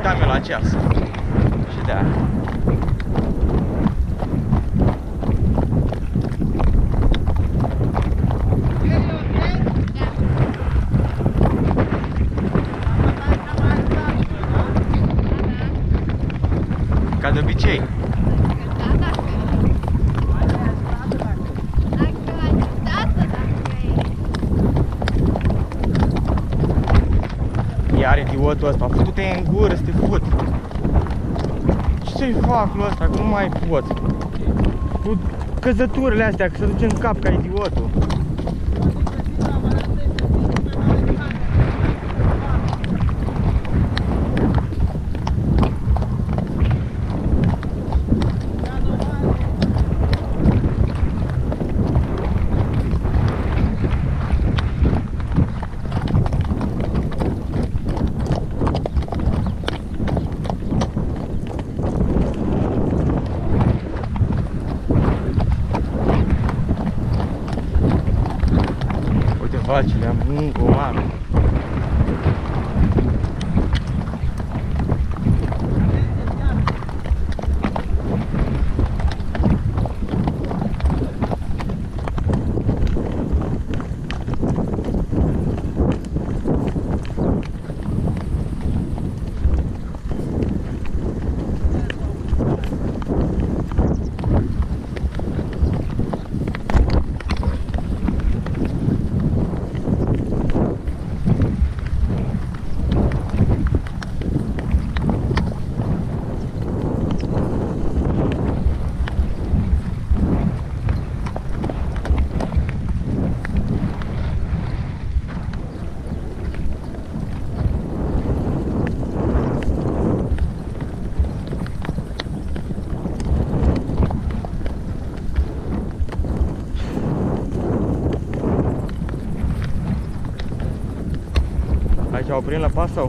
uitam eu la ceas. Și de -aia. Ca de obicei. Idiotul ăsta, fute în gură să te fut. Ce să-i fac lui ăsta, că nu mai pot. Cu căzăturile astea, că se duce în cap ca idiotul. sorte, minha mãe, mano. Aici au oprit la.